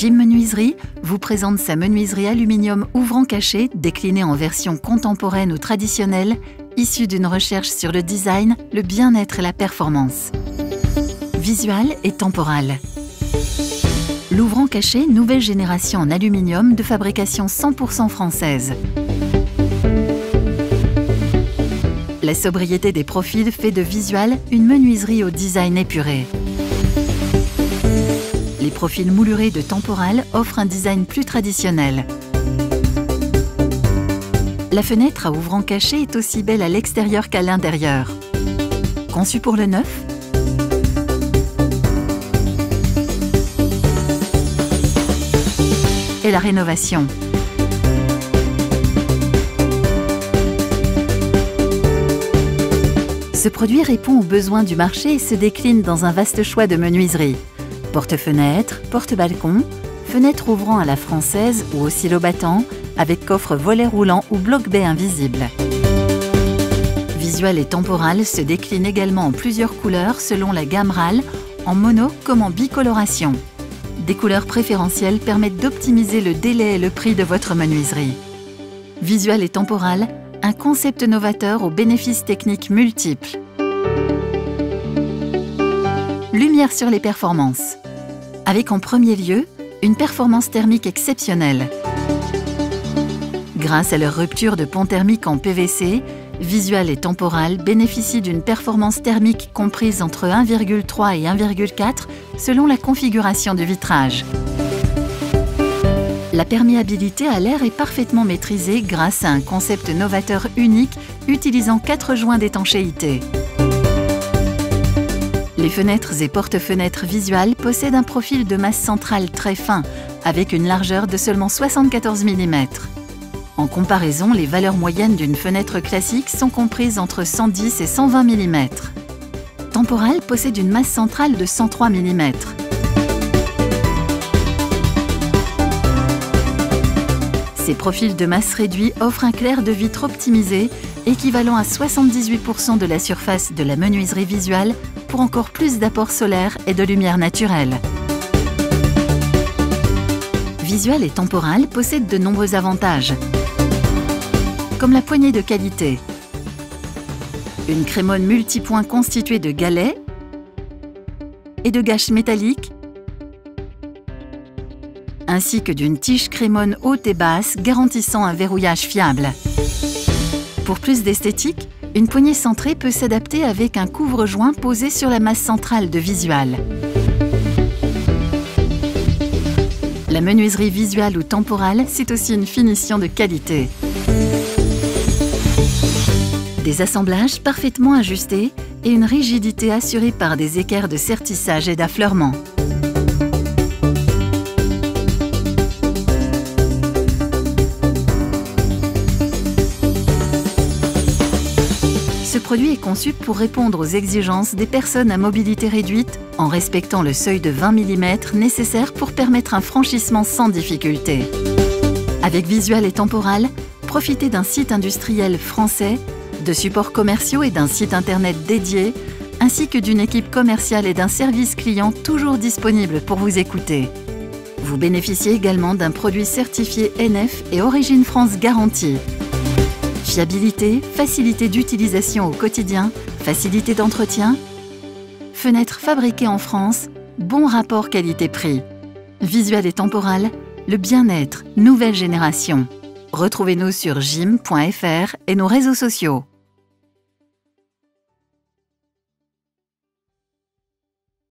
Gym Menuiserie vous présente sa menuiserie aluminium ouvrant caché déclinée en version contemporaine ou traditionnelle, issue d'une recherche sur le design, le bien-être et la performance. Visual et temporal. L'ouvrant caché nouvelle génération en aluminium de fabrication 100% française. La sobriété des profils fait de Visual une menuiserie au design épuré. Les profils moulurés de Temporal offrent un design plus traditionnel. La fenêtre à ouvrant caché est aussi belle à l'extérieur qu'à l'intérieur. Conçue pour le neuf, et la rénovation. Ce produit répond aux besoins du marché et se décline dans un vaste choix de menuiseries. Porte-fenêtre, porte-balcon, fenêtre ouvrant à la française ou au silo battant, avec coffre volet roulant ou bloc baie invisible. Visual et temporal se déclinent également en plusieurs couleurs selon la gamme RAL, en mono comme en bicoloration. Des couleurs préférentielles permettent d'optimiser le délai et le prix de votre menuiserie. Visual et temporal, un concept novateur aux bénéfices techniques multiples. Lumière sur les performances. Avec en premier lieu une performance thermique exceptionnelle. Grâce à leur rupture de pont thermique en PVC, Visual et Temporal bénéficient d'une performance thermique comprise entre 1,3 et 1,4 selon la configuration du vitrage. La perméabilité à l'air est parfaitement maîtrisée grâce à un concept novateur unique utilisant quatre joints d'étanchéité. Les fenêtres et porte-fenêtres visuales possèdent un profil de masse centrale très fin, avec une largeur de seulement 74 mm. En comparaison, les valeurs moyennes d'une fenêtre classique sont comprises entre 110 et 120 mm. Temporal possède une masse centrale de 103 mm. Ces profils de masse réduit offrent un clair de vitre optimisé, équivalent à 78% de la surface de la menuiserie visuelle pour encore plus d'apport solaire et de lumière naturelle. Visual et temporal possèdent de nombreux avantages, comme la poignée de qualité, une crémone multipoint constituée de galets et de gâches métalliques, ainsi que d'une tige crémone haute et basse garantissant un verrouillage fiable. Pour plus d'esthétique, une poignée centrée peut s'adapter avec un couvre-joint posé sur la masse centrale de Visual. La menuiserie visuelle ou temporale, c'est aussi une finition de qualité. Des assemblages parfaitement ajustés et une rigidité assurée par des équerres de sertissage et d'affleurement. Produit est conçu pour répondre aux exigences des personnes à mobilité réduite en respectant le seuil de 20 mm nécessaire pour permettre un franchissement sans difficulté. Avec Visual et Temporal, profitez d'un site industriel français, de supports commerciaux et d'un site internet dédié, ainsi que d'une équipe commerciale et d'un service client toujours disponible pour vous écouter. Vous bénéficiez également d'un produit certifié NF et Origine France garantie. Fiabilité, facilité d'utilisation au quotidien, facilité d'entretien. Fenêtre fabriquée en France, bon rapport qualité-prix. Visuel et temporal, le bien-être, nouvelle génération. Retrouvez-nous sur gym.fr et nos réseaux sociaux.